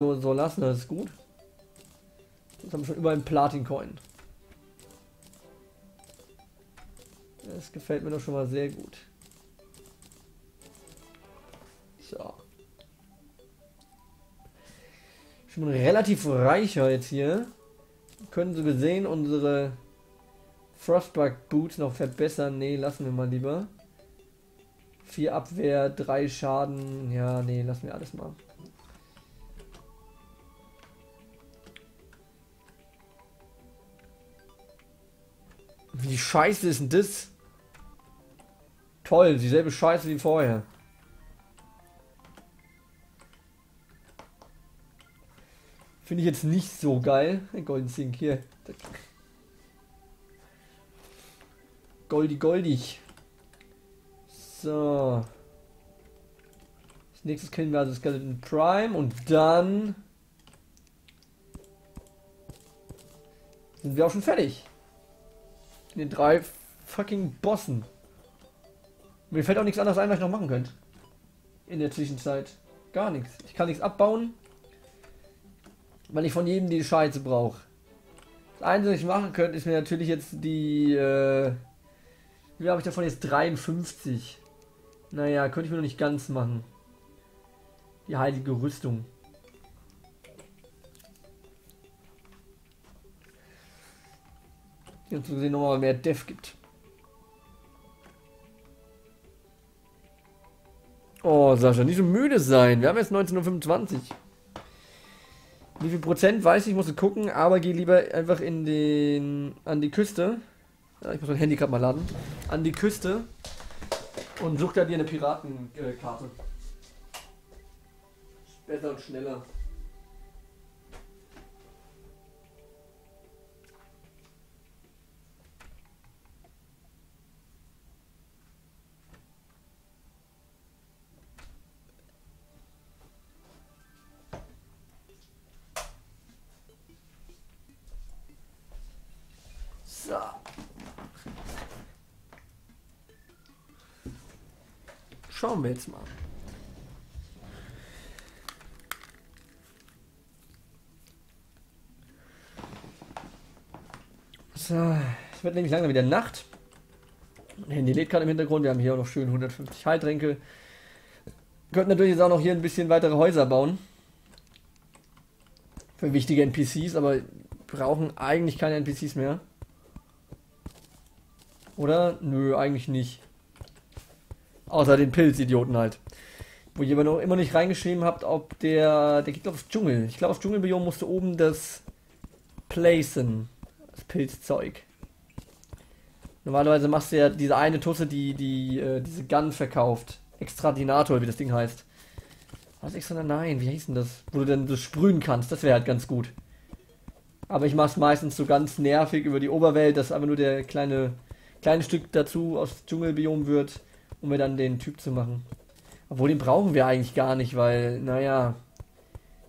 so, so lassen, das ist gut. Jetzt haben wir schon über einen Platin-Coin. Das gefällt mir doch schon mal sehr gut. So. Schon relativ reicher jetzt hier. Können so gesehen unsere Frostbug Boots noch verbessern. Nee, lassen wir mal lieber. 4 Abwehr, 3 Schaden. Ja, nee, lassen wir alles mal. Wie scheiße ist denn das? Toll, dieselbe Scheiße wie vorher. Finde ich jetzt nicht so geil. Golden Sink hier. Goldi goldig. So. Als nächstes kennen wir also Skeleton Prime und dann sind wir auch schon fertig. In den drei fucking Bossen. Mir fällt auch nichts anderes ein, was ich noch machen könnte. In der Zwischenzeit. Gar nichts. Ich kann nichts abbauen. Weil ich von jedem die Scheiße brauche. Das Einzige, was ich machen könnte, ist mir natürlich jetzt die. Äh, wie habe ich davon jetzt 53? Naja, könnte ich mir noch nicht ganz machen. Die heilige Rüstung. Jetzt zu sehen nochmal mehr Def gibt. Oh, Sascha, nicht so müde sein. Wir haben jetzt 19.25 Uhr. Wie viel Prozent weiß ich, muss ich gucken, aber geh lieber einfach in den an die Küste. Ja, ich muss mein Handicap mal laden. An die Küste und such da dir eine Piratenkarte. Besser und schneller. Schauen wir jetzt mal. So, es wird nämlich langsam wieder Nacht. Handy lädt gerade im Hintergrund. Wir haben hier auch noch schön 150 Heiltränke. Könnten natürlich jetzt auch noch hier ein bisschen weitere Häuser bauen. Für wichtige NPCs, aber brauchen eigentlich keine NPCs mehr. Oder? Nö, eigentlich nicht. Außer den Pilzidioten halt. Wo ihr aber noch immer nicht reingeschrieben habt, ob der. Der geht glaube aufs Dschungel. Ich glaube, aufs Dschungelbiom musste oben das placen. Das Pilzzeug. Normalerweise machst du ja diese eine Tusse, die, die äh, diese Gun verkauft. Extradinator, wie das Ding heißt. Was extra? Nein, wie hieß denn das? Wo du dann so sprühen kannst. Das wäre halt ganz gut. Aber ich mache es meistens so ganz nervig über die Oberwelt, dass einfach nur der kleine kleine Stück dazu aus Dschungelbiom wird, um mir dann den Typ zu machen. Obwohl den brauchen wir eigentlich gar nicht, weil, naja,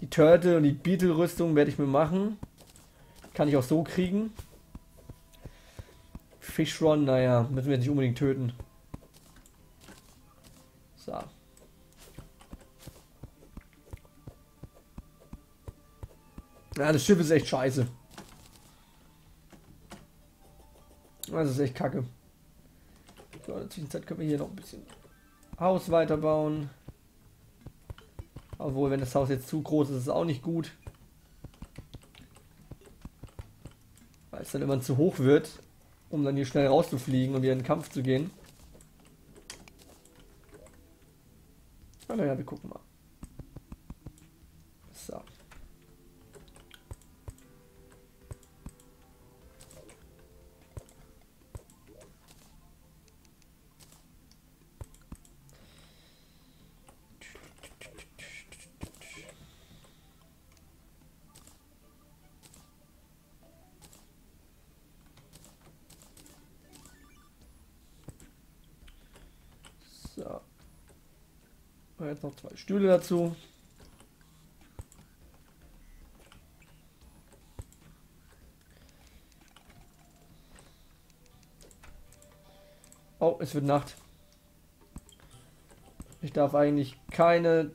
die Turtle und die Beetle-Rüstung werde ich mir machen. Kann ich auch so kriegen. Fishron, naja, müssen wir jetzt nicht unbedingt töten. So. Ja, das Schiff ist echt scheiße. Das ist echt kacke. So, in der Zwischenzeit können wir hier noch ein bisschen Haus weiterbauen. Obwohl, wenn das Haus jetzt zu groß ist, ist es auch nicht gut. Weil es dann immer zu hoch wird, um dann hier schnell rauszufliegen und wieder in den Kampf zu gehen. Aber naja, wir gucken mal. So. Und jetzt noch zwei Stühle dazu. Oh, es wird Nacht. Ich darf eigentlich keine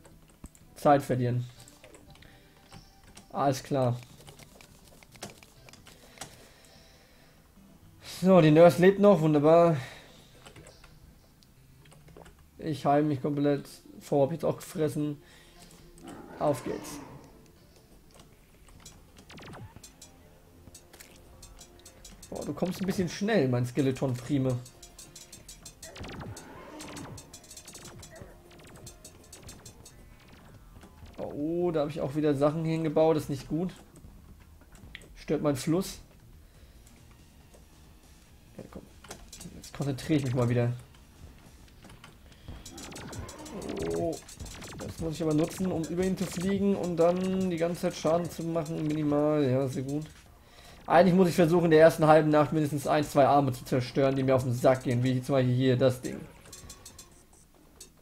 Zeit verlieren. Alles klar. So, die Nurse lebt noch, wunderbar. Ich heim mich komplett. Vor hab jetzt auch gefressen. Auf geht's. Boah, du kommst ein bisschen schnell, mein Skeleton-Prime. Oh, da habe ich auch wieder Sachen hingebaut, das ist nicht gut. Stört mein Fluss. konzentriere ich mich mal wieder. Muss ich aber nutzen, um über ihn zu fliegen und dann die ganze Zeit Schaden zu machen. Minimal, ja, sehr gut. Eigentlich muss ich versuchen, in der ersten halben Nacht mindestens ein, zwei Arme zu zerstören, die mir auf den Sack gehen. Wie zum Beispiel hier, das Ding.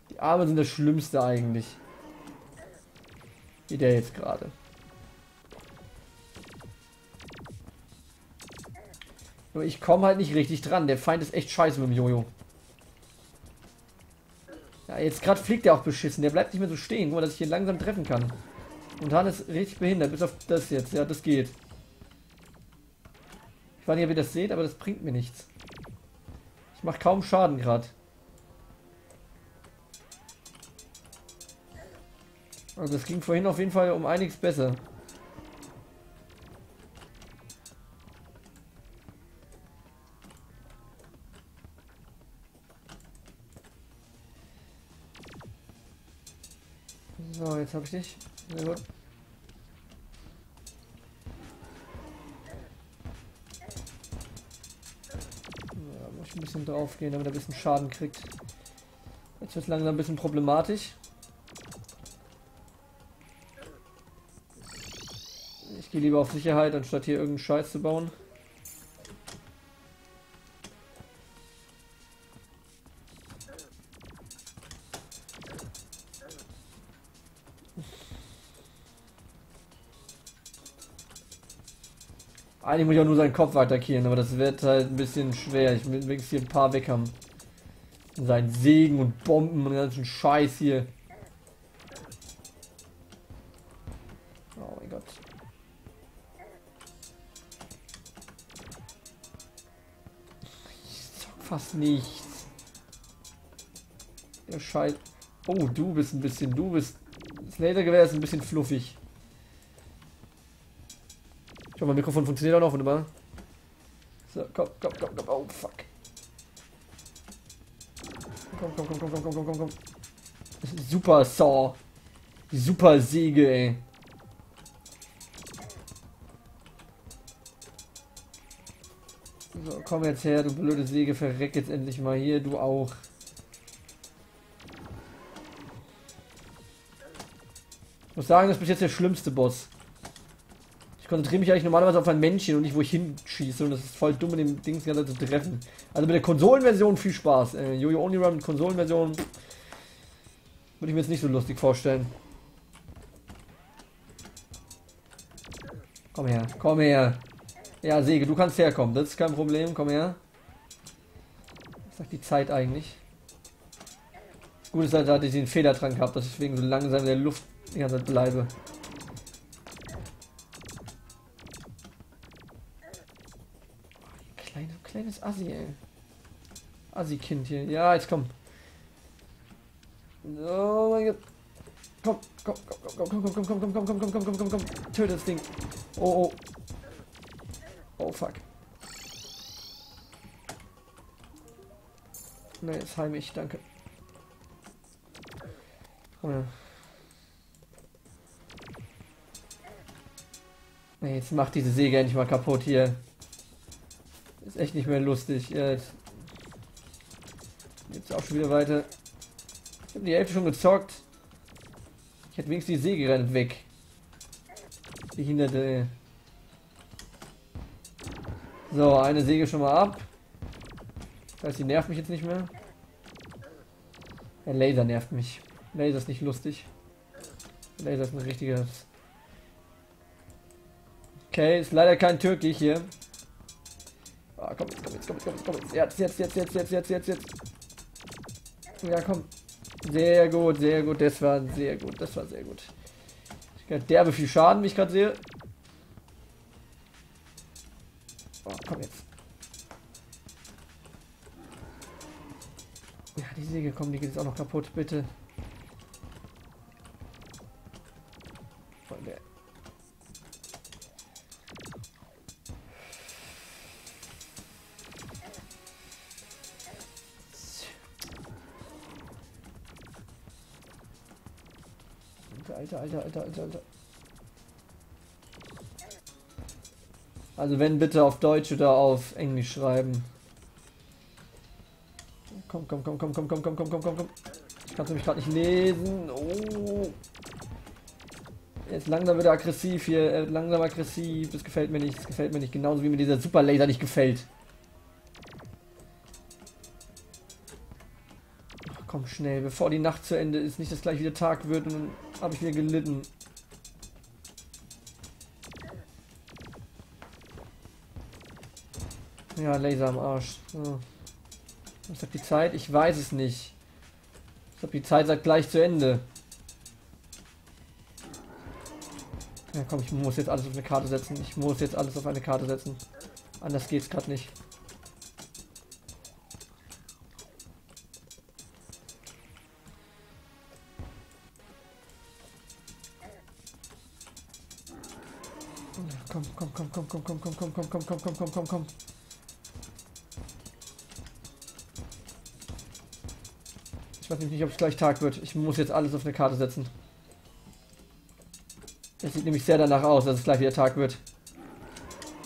Die Arme sind das Schlimmste eigentlich. Wie der jetzt gerade. Nur ich komme halt nicht richtig dran. Der Feind ist echt scheiße mit dem Jojo. Ja, jetzt gerade fliegt er auch beschissen. Der bleibt nicht mehr so stehen. Nur, dass ich hier langsam treffen kann. Und Han ist richtig behindert. Bis auf das jetzt. Ja, das geht. Ich weiß nicht, ob ihr das seht, aber das bringt mir nichts. Ich mache kaum Schaden gerade. Also das ging vorhin auf jeden Fall um einiges besser. So, jetzt habe ich dich. Sehr gut. Ja, muss ich ein bisschen drauf gehen, damit er ein bisschen Schaden kriegt. Jetzt wird es langsam ein bisschen problematisch. Ich gehe lieber auf Sicherheit, anstatt hier irgendeinen Scheiß zu bauen. Eigentlich muss ich auch nur seinen Kopf attackieren, aber das wird halt ein bisschen schwer. Ich will wenigstens hier ein paar weg haben. Sein Segen und Bomben und ganzen Scheiß hier. Oh mein Gott. Ich zock fast nichts. Der Scheiß. Oh, du bist ein bisschen, du bist. Das Lasergewehr ist ein bisschen fluffig. Schau mal, Mikrofon funktioniert auch noch, wunderbar. So, komm, komm, komm, komm, oh fuck. Komm, komm, komm, komm, komm, komm, komm, komm. Super Saw. Super Säge, ey. So, komm jetzt her, du blöde Säge, verreck jetzt endlich mal hier, du auch. Ich muss sagen, das ist bis jetzt der schlimmste Boss konzentriere mich eigentlich normalerweise auf ein Männchen und nicht, wo ich hinschieße. Und das ist voll dumm, in dem Ding zu treffen. Also mit der Konsolenversion viel Spaß. Äh, Jojo Only Run mit Konsolenversion würde ich mir jetzt nicht so lustig vorstellen. Komm her, komm her. Ja, Säge, du kannst herkommen. Das ist kein Problem. Komm her. Was sagt die Zeit eigentlich? Das Gute ist halt, dass ich den Federtrank habe, dass ich wegen so langsam in der Luft die ganze Zeit bleibe. Assi, ey. Assi-Kind hier. Ja, jetzt komm. Oh mein Gott. Komm, komm, komm, komm, komm, komm, komm, komm, komm, komm, komm, komm, komm, komm, komm, komm. Töte das Ding. Oh, oh. Oh, fuck. Ne, heim ich, danke. Komm her. Ne, jetzt macht diese Säge endlich mal kaputt hier. Ist echt nicht mehr lustig. Ja, jetzt geht's auch schon wieder weiter. Ich habe die Hälfte schon gezockt. Ich hätte wenigstens die Säge rennt weg. Behinderte. So, eine Säge schon mal ab. Das heißt, die nervt mich jetzt nicht mehr. Der Laser nervt mich. Laser ist nicht lustig. Laser ist ein richtiges. Okay, ist leider kein Türkei hier. Ah, komm jetzt, komm jetzt, komm jetzt, komm jetzt, komm jetzt. Jetzt, jetzt, jetzt, jetzt, jetzt, jetzt, jetzt. Ja, komm. Sehr gut, sehr gut. Das war sehr gut. Das war sehr gut. Ja, derbe viel Schaden, wie ich gerade sehe. Oh, komm jetzt. Ja, die Säge, komm, die geht jetzt auch noch kaputt, bitte. Alter, Alter, Alter, Alter, Alter. Also wenn bitte auf Deutsch oder auf Englisch schreiben. Komm, komm, komm, komm, komm, komm, komm, komm, komm, komm, komm. Ich kann es nämlich gerade nicht lesen. Oh. Jetzt langsam wieder aggressiv hier. Er wird langsam aggressiv. Das gefällt mir nicht. Das gefällt mir nicht. Genauso wie mir dieser Super Laser nicht gefällt. Ach, komm schnell, bevor die Nacht zu Ende ist. Nicht, dass gleich wieder Tag wird und habe ich wieder gelitten. Ja, Laser am Arsch. So. Was sagt die Zeit? Ich weiß es nicht. Ich glaube, die Zeit sagt gleich zu Ende. Ja, komm, ich muss jetzt alles auf eine Karte setzen. Ich muss jetzt alles auf eine Karte setzen. Anders geht's gerade nicht. Komm, komm, komm, komm, komm, komm, komm, komm, komm. Ich weiß nicht, ob es gleich Tag wird. Ich muss jetzt alles auf eine Karte setzen. Es sieht nämlich sehr danach aus, dass es gleich wieder Tag wird.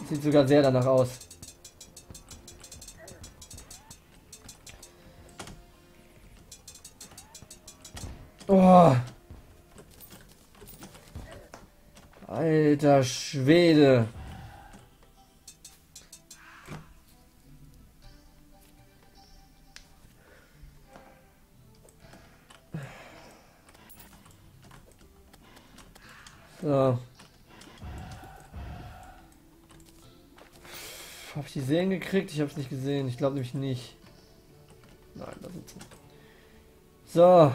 Es sieht sogar sehr danach aus. Oh. Alter Schwede. So. Habe ich die Sehen gekriegt? Ich habe es nicht gesehen. Ich glaube nämlich nicht. Nein, da sind sie. So.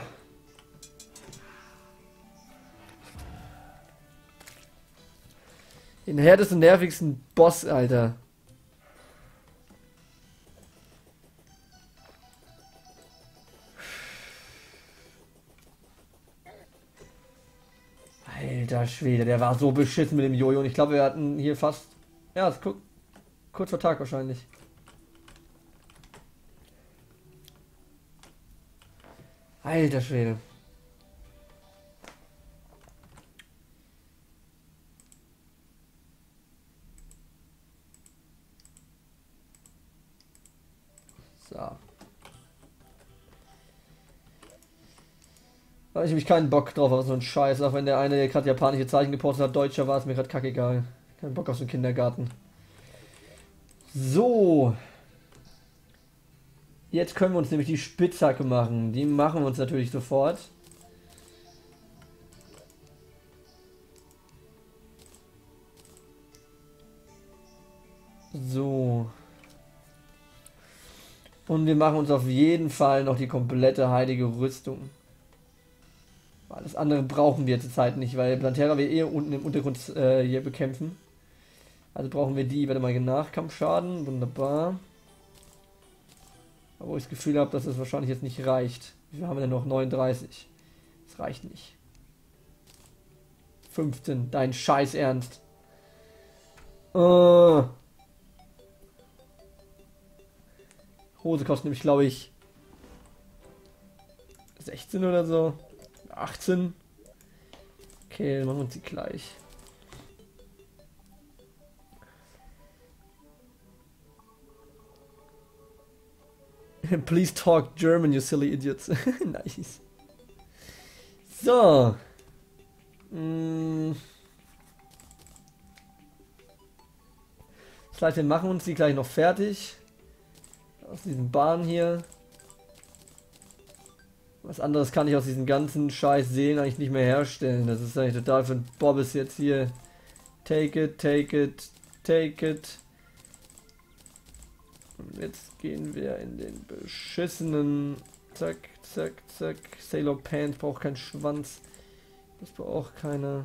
Den härtesten, nervigsten Boss, Alter. Alter Schwede, der war so beschissen mit dem Jojo. Und ich glaube, wir hatten hier fast. Ja, ist kurz vor Tag wahrscheinlich. Alter Schwede. Habe ich nämlich keinen Bock drauf auf so einen Scheiß, auch wenn der eine gerade japanische Zeichen gepostet hat, deutscher war es mir gerade kackegal. Kein Bock auf so einen Kindergarten. So. Jetzt können wir uns nämlich die Spitzhacke machen. Die machen wir uns natürlich sofort. So. Und wir machen uns auf jeden Fall noch die komplette heilige Rüstung. Alles andere brauchen wir zurzeit nicht, weil Plantera wir eh unten im Untergrund äh, hier bekämpfen. Also brauchen wir die. Warte mal, Nachkampfschaden. Wunderbar. Aber ich das Gefühl habe, dass es das wahrscheinlich jetzt nicht reicht. Wie haben wir denn noch? 39. Das reicht nicht. 15. Dein Scheiß Ernst. Uh. Hose kostet nämlich, glaube ich, 16 oder so. 18. Okay, dann machen wir uns die gleich. Please talk German, you silly idiots. nice. So. Hm. Das heißt, wir machen uns die gleich noch fertig. Aus diesen Bahnen hier. Was anderes kann ich aus diesen ganzen scheiß Seelen eigentlich nicht mehr herstellen. Das ist eigentlich total für ein Bobbes jetzt hier. Take it, take it, take it. Und jetzt gehen wir in den beschissenen... Zack, zack, zack. Sailor Pants braucht keinen Schwanz. Das braucht keiner.